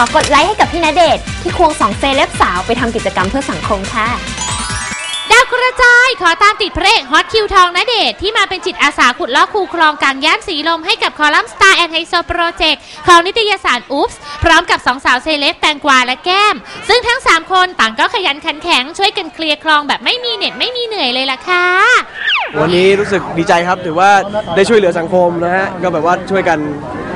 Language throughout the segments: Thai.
อกดไลค์ให้กับพี่ณเดชน์ที่ควงสองเซเลบสาวไปทำกิจกรรมเพื่อสังคมค่ะ ดาวกระจายขอตามติดพระเอกฮอตคิวทองณเดชน์ที่มาเป็นจิตอาสาขุดลอกคูคลองกลางย่านสีลมให้กับคอลัมน์ Star and h i s o Project ของนิตยสาร OOPS พร้อมกับสองสาวเซเลบแตงกวาและแก้ม ซึ่งทั้ง 3 คนต่างก็ขยันขันแข็งช่วยกันเคลียร์คลองแบบไม่มีเหน็ดไม่มีเหนื่อยเลยล่ะค่ะ วันนี้รู้สึกดีใจครับ ถือว่าได้ช่วยเหลือสังคมนะฮะ ก็แบบว่าช่วยกัน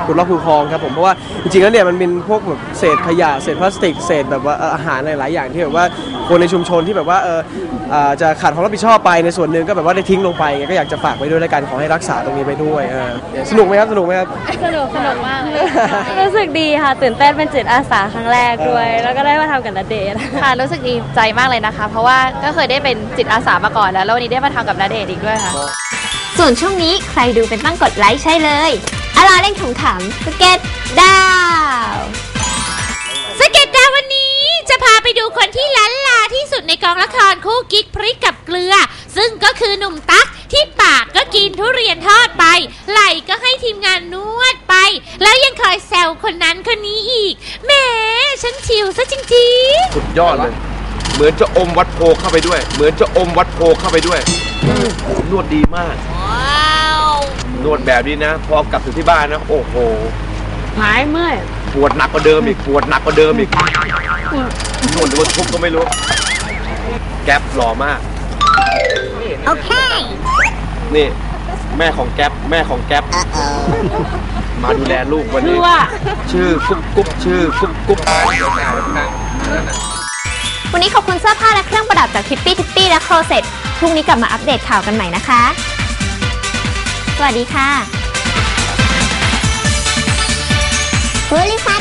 ขุดลอกคูคลองครับผม เพราะว่าจริงๆแล้วเนี่ยมันเป็นพวกแบบเศษขยะ เศษพลาสติก เศษแบบว่าเอ่ออาหารหลายๆอย่างที่แบบว่าคนในชุมชนที่แบบว่าเอออ่าจะขาดความรับผิดชอบไปในส่วนหนึ่งก็แบบว่าได้ทิ้งลงไปไงก็อยากจะฝากไว้ด้วยแล้วกันขอให้รักษาตรงนี้ไปด้วยเออสนุกไหมครับ สนุกไหมครับ สนุกสนุกมากเลยรู้สึกดีค่ะตื่นเต้นเป็นจิตอาสาครั้งแรกด้วย แล้วก็ได้มาทำกับนาเดชน์ค่ะรู้สึกดีใจมากเลยนะคะ เพราะว่าก็เคยได้เป็นจิตอาสามาก่อนแล้วแล้ววันนี้ได้มาทำกับนาเดชน์อีกด้วยค่ะ ส่วนช่วงนี้ใครดูเป็นต้องกดไลค์ใช่เลยอาลาเล่นขำๆสเก็ตดาวสเก็ตดาววันนี้จะพาไปดูคนที่ลั้ลลาที่สุดในกองละครคู่กิ๊กพริกกับเกลือ ซึ่งก็คือหนุ่มตั๊กที่ปากก็กินทุเรียนทอดไป ไหล่ก็ให้ทีมงานนวดไป แล้วยังคอยแซวคนนั้นคนนี้อีกแหมฉันชิวซะจริงๆ สุดยอดเลย เหมือนจะอมวัดโพธิ์เข้าไปด้วย เหมือนจะอมวัดโพธิ์เข้าไปด้วยนวดดีมากนวดแบบนี้นะ พอกลับถึงที่บ้านนะโอ้โหหายเมื่อยปวดหนักกว่าเดิมอีกปวดหนักกว่าเดิมอีกนวดหรือว่าทุบก็ไม่รู้ แก๊ปหล่อมาก โอเค นี่ แม่ของแก๊ปแม่ของแก๊ปมาดูแลลูกวันนี้ ชื่อกุ๊บกุ๊บชื่อกุ๊บกุ๊บ วันนี้ขอบคุณเสื้อผ้าและเครื่องประดับจากทิปปี้ทิปปี้และโครเซ็ตพรุ่งนี้กลับมาอัปเดตข่าวกันใหม่นะคะ สวัสดีค่ะบริษัท